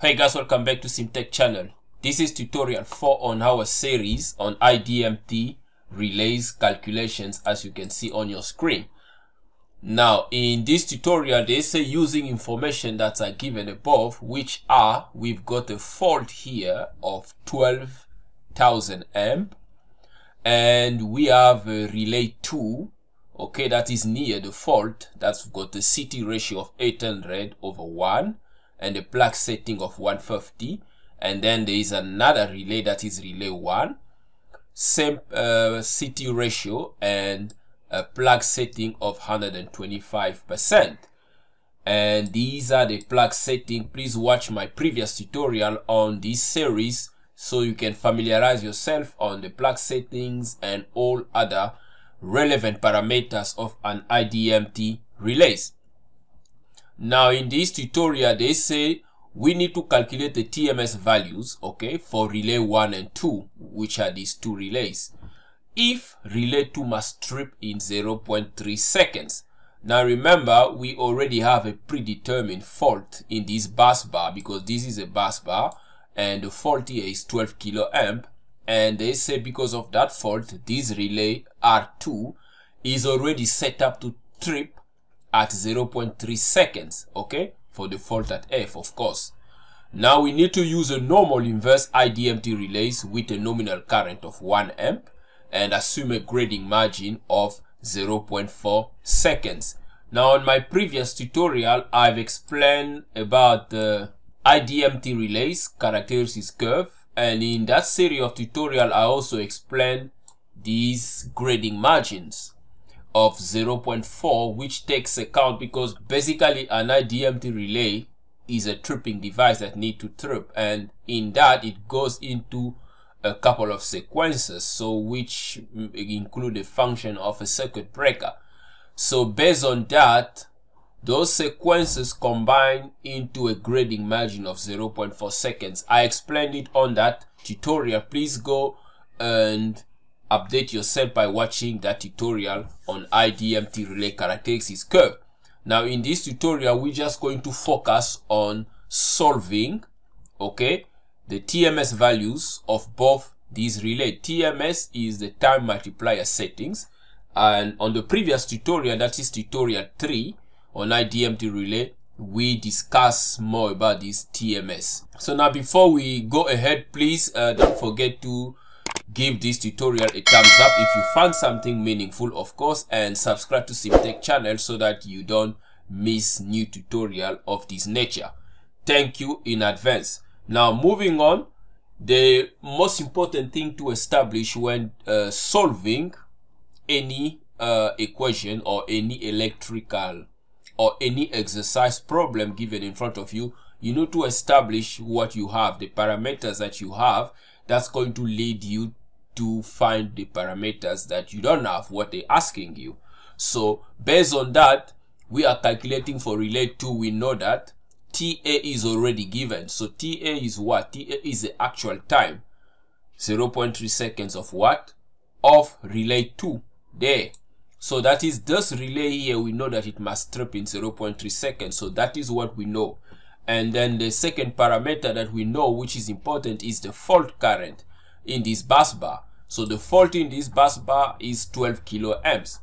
Hey guys, welcome back to CMTEQ channel. This is tutorial 4 on our series on IDMT relays calculations as you can see on your screen. Now in this tutorial they say using information that are given above which are we've got a fault here of 12,000 amp and we have a relay 2 okay that is near the fault that's got a CT ratio of 800 over 1 and a plug setting of 150 and then there is another relay that is relay 1 same uh, CT ratio and a plug setting of 125 percent. And these are the plug setting. Please watch my previous tutorial on this series so you can familiarize yourself on the plug settings and all other relevant parameters of an IDMT relays. Now in this tutorial they say we need to calculate the TMS values okay for relay 1 and 2 which are these two relays. If relay 2 must trip in 0.3 seconds. Now remember we already have a predetermined fault in this bus bar because this is a bus bar and the fault here is 12 kilo amp and they say because of that fault this relay R2 is already set up to trip at 0.3 seconds okay? For the fault at F of course. Now we need to use a normal inverse IDMT relays with a nominal current of 1 amp and assume a grading margin of 0.4 seconds. Now on my previous tutorial I've explained about the IDMT relays characteristics curve and in that series of tutorial I also explained these grading margins of 0.4 which takes account because basically an IDMT relay is a tripping device that need to trip and in that it goes into a couple of sequences so which include a function of a circuit breaker so based on that those sequences combine into a grading margin of 0.4 seconds. I explained it on that tutorial. Please go and update yourself by watching that tutorial on IDMT relay characteristics curve. Now in this tutorial, we're just going to focus on solving, okay, the TMS values of both these relay. TMS is the time multiplier settings. And on the previous tutorial, that is tutorial 3, on IDMT relay we discuss more about this TMS. So now before we go ahead, please uh, don't forget to give this tutorial a thumbs up if you found something meaningful, of course, and subscribe to CMTEQ channel so that you don't miss new tutorial of this nature. Thank you in advance. Now moving on, the most important thing to establish when uh, solving any uh, equation or any electrical or any exercise problem given in front of you, you need to establish what you have, the parameters that you have. That's going to lead you to find the parameters that you don't have, what they're asking you. So based on that, we are calculating for relay 2. We know that TA is already given. So TA is what? TA is the actual time. 0.3 seconds of what? Of relay 2. There. So that is this relay here, we know that it must trip in 0.3 seconds. So that is what we know. And then the second parameter that we know, which is important, is the fault current in this bus bar. So the fault in this bus bar is 12 kilo amps.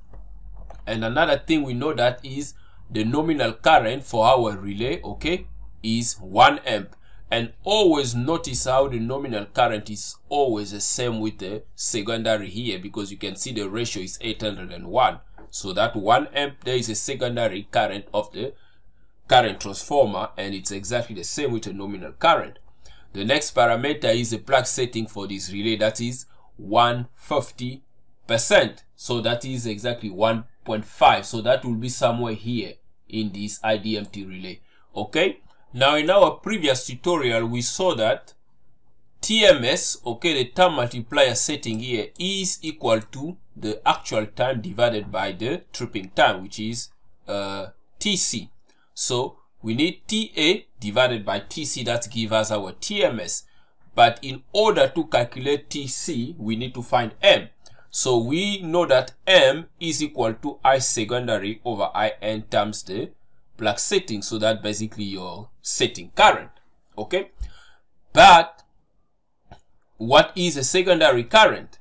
And another thing we know that is the nominal current for our relay, okay, is 1 amp. And always notice how the nominal current is always the same with the secondary here because you can see the ratio is 801. So that 1 amp, there is a secondary current of the current transformer and it's exactly the same with the nominal current. The next parameter is a plug setting for this relay that is 150%. So that is exactly 1.5. So that will be somewhere here in this IDMT relay. Okay. Now in our previous tutorial, we saw that TMS, okay, the time multiplier setting here is equal to the actual time divided by the tripping time, which is uh, TC. So we need TA divided by TC, that gives us our TMS. But in order to calculate TC, we need to find M. So we know that M is equal to I secondary over IN times the plug setting so that basically your setting current okay but what is a secondary current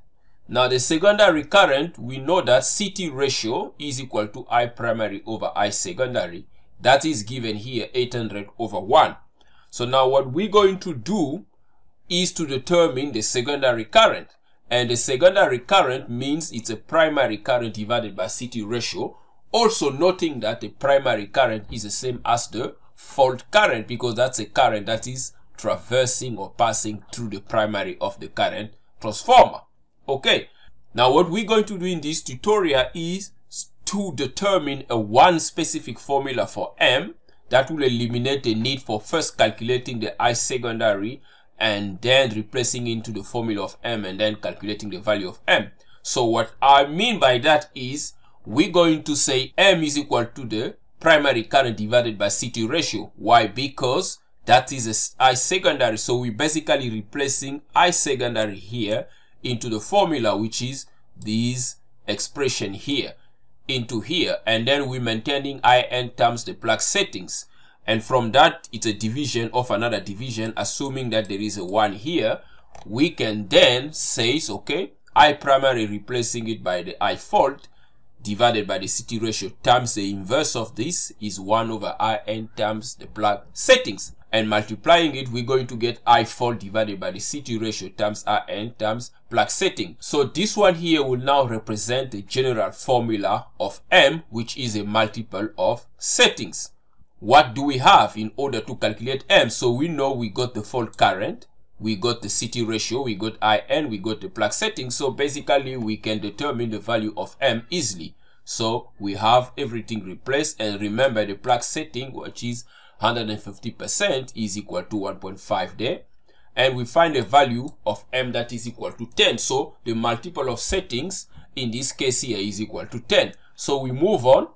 now the secondary current we know that ct ratio is equal to i primary over i secondary that is given here 800 over 1 so now what we're going to do is to determine the secondary current. And the secondary current means it's a primary current divided by ct ratio. Also noting that the primary current is the same as the fault current because that's a current that is traversing or passing through the primary of the current transformer. Okay, now what we're going to do in this tutorial is to determine a one specific formula for M that will eliminate the need for first calculating the I secondary and then replacing into the formula of M and then calculating the value of M. So what I mean by that is we're going to say M is equal to the primary current divided by CT ratio. Why? Because that is a I secondary. So we're basically replacing I secondary here into the formula, which is this expression here into here. And then we're maintaining IN times the plug settings. And from that, it's a division of another division, assuming that there is a 1 here. We can then say, okay, I primary replacing it by the I fault divided by the CT ratio times the inverse of this is 1 over IN times the plug settings. And multiplying it, we're going to get I fault divided by the CT ratio times IN times plug setting. So this one here will now represent the general formula of M, which is a multiple of settings. What do we have in order to calculate M? So we know we got the fault current, we got the CT ratio, we got IN, we got the plug setting. So basically we can determine the value of M easily. So we have everything replaced and remember the plug setting which is 150% is equal to 1.5 there. And we find a value of M that is equal to 10. So the multiple of settings in this case here is equal to 10. So we move on.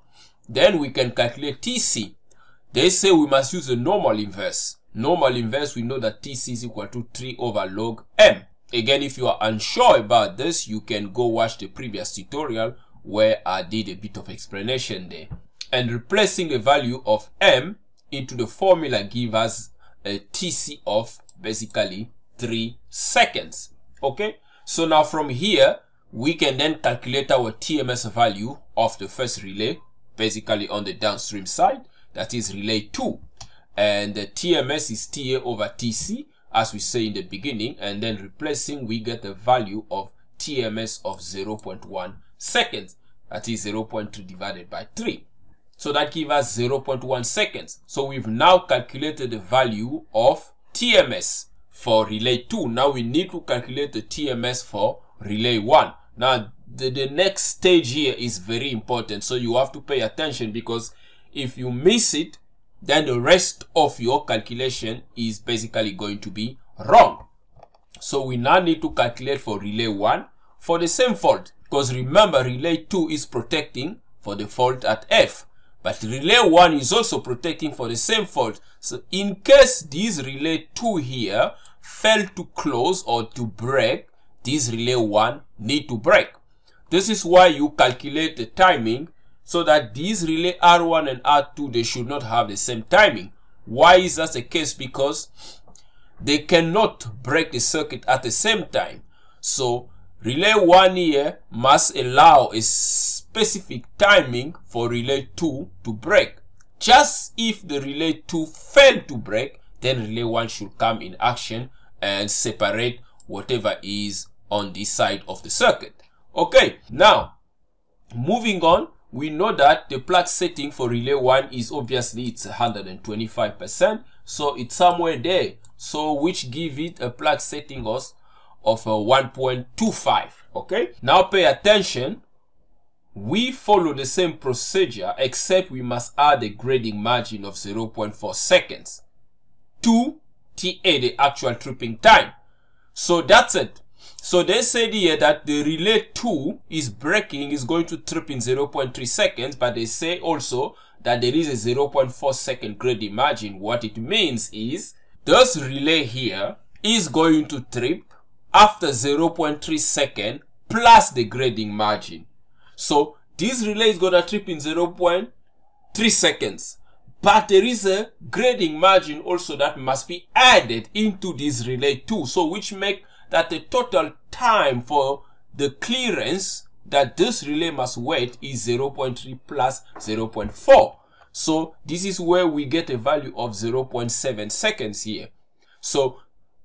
Then we can calculate TC. They say we must use a normal inverse normal inverse, we know that TC is equal to 3 over log M. Again, if you are unsure about this, you can go watch the previous tutorial where I did a bit of explanation there. And replacing the value of M into the formula give us a TC of basically 3 seconds. Okay, so now from here, we can then calculate our TMS value of the first relay, basically on the downstream side, that is relay 2 and the TMS is TA over TC as we say in the beginning and then replacing we get the value of TMS of 0.1 seconds that is 0.2 divided by 3 so that gives us 0.1 seconds. So we've now calculated the value of TMS for relay 2 now we need to calculate the TMS for relay 1 now the, the next stage here is very important. So you have to pay attention because if you miss it then the rest of your calculation is basically going to be wrong. So we now need to calculate for relay 1 for the same fault. Because remember relay 2 is protecting for the fault at F but relay 1 is also protecting for the same fault. So in case this relay 2 here fail to close or to break, this relay 1 need to break. This is why you calculate the timing so that these relay R1 and R2 they should not have the same timing. Why is that the case? Because they cannot break the circuit at the same time. So relay 1 here must allow a specific timing for relay 2 to break. Just if the relay 2 failed to break, then relay 1 should come in action and separate whatever is on this side of the circuit. Okay, now moving on we know that the plug setting for relay 1 is obviously it's 125%. So it's somewhere there. So which give it a plug setting of, uh, of 1.25. Okay. Now pay attention. We follow the same procedure except we must add a grading margin of 0.4 seconds to TA, the actual tripping time. So that's it. So they said here that the relay 2 is breaking, is going to trip in 0.3 seconds, but they say also that there is a 0.4 second grading margin. What it means is this relay here is going to trip after 0.3 second plus the grading margin. So this relay is going to trip in 0.3 seconds. but there is a grading margin also that must be added into this relay too. so which make that the total time for the clearance that this relay must wait is 0.3 plus 0.4 so this is where we get a value of 0.7 seconds here so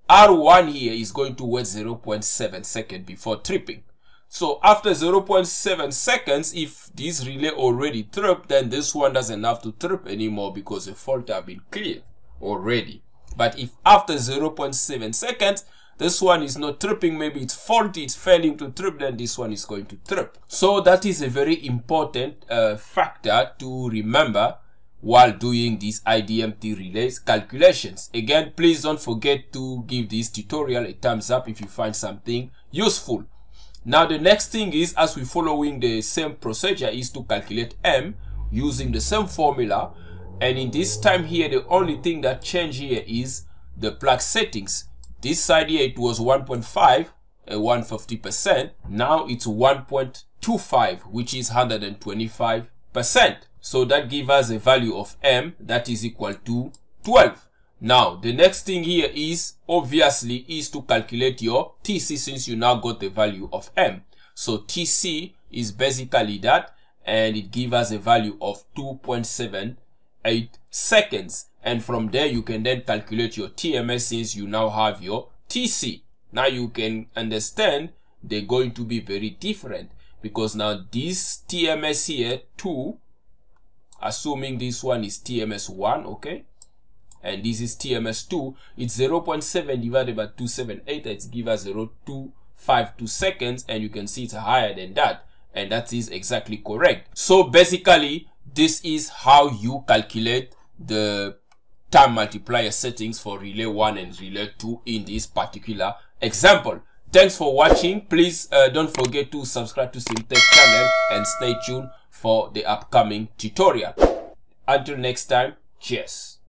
r1 here is going to wait 0.7 second before tripping so after 0.7 seconds, if this relay already tripped, then this one doesn't have to trip anymore because the fault have been cleared already. But if after 0.7 seconds, this one is not tripping, maybe it's faulty, it's failing to trip, then this one is going to trip. So that is a very important uh, factor to remember while doing these IDMT relays calculations. Again, please don't forget to give this tutorial a thumbs up if you find something useful. Now the next thing is as we're following the same procedure is to calculate M using the same formula. And in this time here the only thing that changed here is the plug settings. This side here it was 1.5 a 150% now it's 1.25 which is 125% so that gives us a value of M that is equal to 12 now, the next thing here is obviously is to calculate your TC since you now got the value of M. So TC is basically that and it gives us a value of 2.78 seconds. And from there you can then calculate your TMS since you now have your TC. Now you can understand they're going to be very different because now this TMS here 2 assuming this one is TMS 1 okay and this is TMS2 it's 0.7 divided by 278 it's give us 0.252 seconds and you can see it's higher than that. And that is exactly correct. So basically this is how you calculate the time multiplier settings for relay 1 and relay 2 in this particular example. Thanks for watching. Please uh, don't forget to subscribe to CMTEQ channel and stay tuned for the upcoming tutorial. Until next time cheers